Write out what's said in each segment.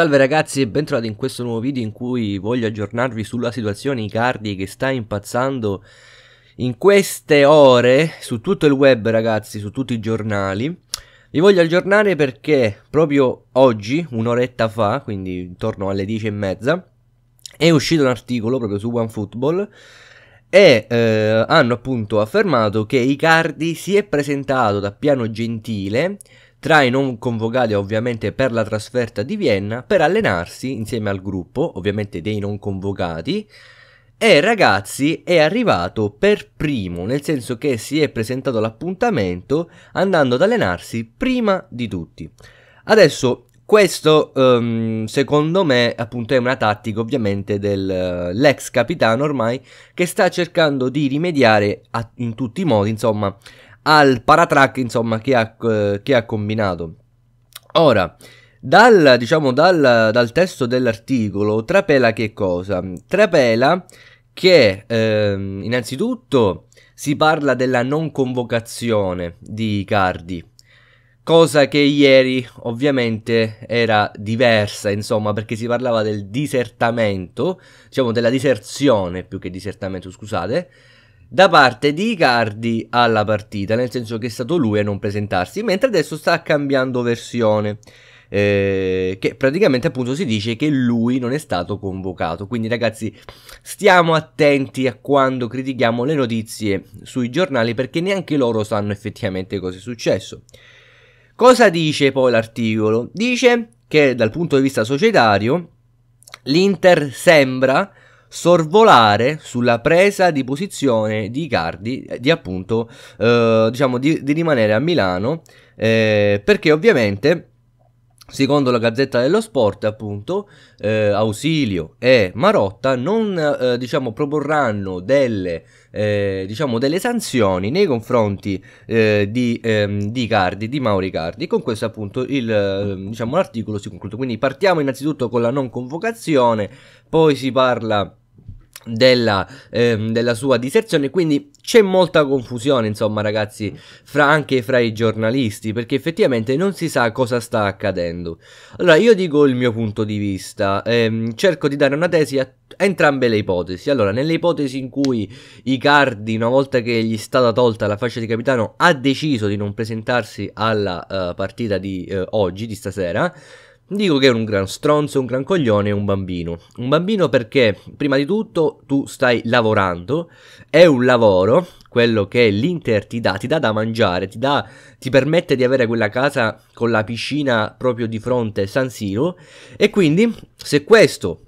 Salve ragazzi e bentrovati in questo nuovo video in cui voglio aggiornarvi sulla situazione Icardi che sta impazzando in queste ore su tutto il web ragazzi, su tutti i giornali. Vi voglio aggiornare perché proprio oggi, un'oretta fa, quindi intorno alle 10 e mezza, è uscito un articolo proprio su OneFootball e eh, hanno appunto affermato che Icardi si è presentato da piano gentile tra i non convocati ovviamente per la trasferta di Vienna per allenarsi insieme al gruppo, ovviamente dei non convocati. E ragazzi è arrivato per primo, nel senso che si è presentato all'appuntamento andando ad allenarsi prima di tutti. Adesso questo um, secondo me appunto è una tattica ovviamente dell'ex uh, capitano ormai che sta cercando di rimediare a, in tutti i modi insomma al paratrack insomma che ha, eh, che ha combinato. Ora, dal, diciamo, dal, dal testo dell'articolo trapela che cosa? Trapela che eh, innanzitutto si parla della non convocazione di Cardi, cosa che ieri ovviamente era diversa, insomma, perché si parlava del disertamento, diciamo della diserzione più che disertamento, scusate, da parte di Icardi alla partita, nel senso che è stato lui a non presentarsi, mentre adesso sta cambiando versione. Eh, che praticamente appunto si dice che lui non è stato convocato. Quindi ragazzi, stiamo attenti a quando critichiamo le notizie sui giornali perché neanche loro sanno effettivamente cosa è successo. Cosa dice poi l'articolo? Dice che dal punto di vista societario l'Inter sembra sorvolare sulla presa di posizione di Icardi, di appunto, eh, diciamo, di, di, rimanere a Milano, eh, perché ovviamente... Secondo la Gazzetta dello Sport, appunto, eh, Ausilio e Marotta non, eh, diciamo, proporranno delle, eh, diciamo, delle sanzioni nei confronti eh, di, ehm, di Cardi, di Mauri Cardi. Con questo, appunto, il, ehm, diciamo, l'articolo si conclude. Quindi partiamo innanzitutto con la non convocazione, poi si parla della, ehm, della, sua diserzione quindi c'è molta confusione insomma ragazzi fra, anche fra i giornalisti perché effettivamente non si sa cosa sta accadendo. Allora io dico il mio punto di vista ehm, cerco di dare una tesi a entrambe le ipotesi. Allora nelle ipotesi in cui Icardi una volta che gli è stata tolta la fascia di capitano ha deciso di non presentarsi alla uh, partita di uh, oggi di stasera Dico che è un gran stronzo, un gran coglione un bambino. Un bambino perché, prima di tutto, tu stai lavorando, è un lavoro, quello che l'Inter ti dà, ti dà da mangiare, ti, dà, ti permette di avere quella casa con la piscina proprio di fronte San Siro, e quindi, se questo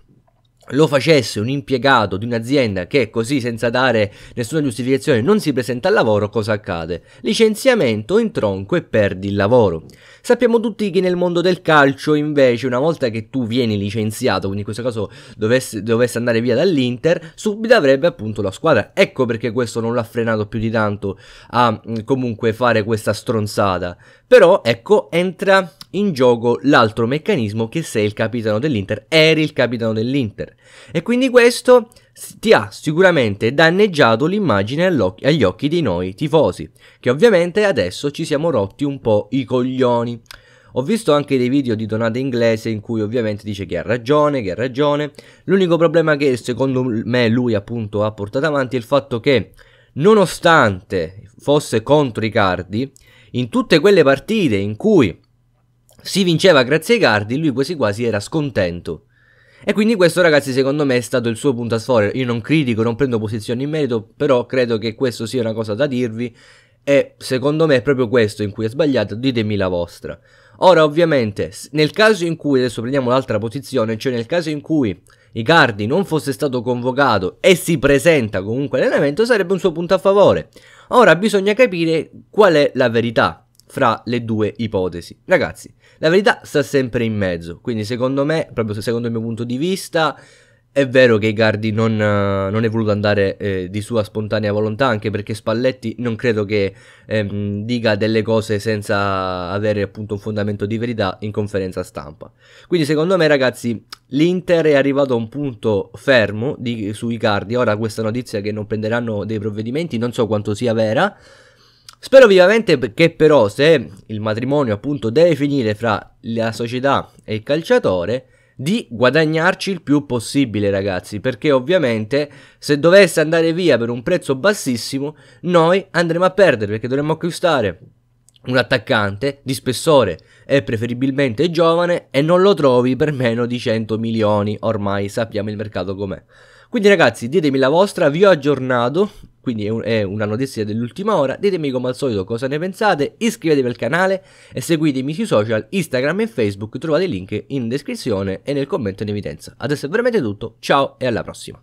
lo facesse un impiegato di un'azienda che così senza dare nessuna giustificazione non si presenta al lavoro, cosa accade? Licenziamento in tronco e perdi il lavoro. Sappiamo tutti che nel mondo del calcio invece una volta che tu vieni licenziato, quindi in questo caso dovesse, dovesse andare via dall'Inter, subito avrebbe appunto la squadra. Ecco perché questo non l'ha frenato più di tanto a mm, comunque fare questa stronzata. Però ecco entra in gioco l'altro meccanismo che sei il capitano dell'Inter, eri il capitano dell'Inter. E quindi questo ti ha sicuramente danneggiato l'immagine agli occhi di noi tifosi, che ovviamente adesso ci siamo rotti un po' i coglioni. Ho visto anche dei video di Donata Inglese in cui ovviamente dice che ha ragione, che ha ragione. L'unico problema che secondo me lui appunto ha portato avanti è il fatto che nonostante fosse contro Icardi, in tutte quelle partite in cui si vinceva grazie ai Icardi, lui quasi quasi era scontento. E quindi questo ragazzi secondo me è stato il suo punto a sfora. Io non critico, non prendo posizioni in merito, però credo che questo sia una cosa da dirvi. E secondo me è proprio questo in cui è sbagliato, ditemi la vostra. Ora ovviamente, nel caso in cui, adesso prendiamo l'altra posizione, cioè nel caso in cui Icardi non fosse stato convocato e si presenta comunque all'allenamento, sarebbe un suo punto a favore. Ora bisogna capire qual è la verità fra le due ipotesi. Ragazzi, la verità sta sempre in mezzo, quindi secondo me, proprio secondo il mio punto di vista, è vero che Icardi non, non è voluto andare eh, di sua spontanea volontà, anche perché Spalletti non credo che ehm, dica delle cose senza avere appunto un fondamento di verità in conferenza stampa. Quindi secondo me ragazzi l'Inter è arrivato a un punto fermo di, su Icardi, ora questa notizia che non prenderanno dei provvedimenti non so quanto sia vera, Spero vivamente che però se il matrimonio appunto deve finire fra la società e il calciatore, di guadagnarci il più possibile, ragazzi, perché ovviamente se dovesse andare via per un prezzo bassissimo, noi andremo a perdere perché dovremmo acquistare un attaccante di spessore e preferibilmente giovane e non lo trovi per meno di 100 milioni, ormai sappiamo il mercato com'è. Quindi ragazzi, ditemi la vostra, vi ho aggiornato, quindi è, un, è, una notizia dell'ultima ora, ditemi come al solito cosa ne pensate, iscrivetevi al canale e seguitemi sui social, Instagram e Facebook, trovate il link in descrizione e nel commento in evidenza. Adesso è veramente tutto, ciao e alla prossima.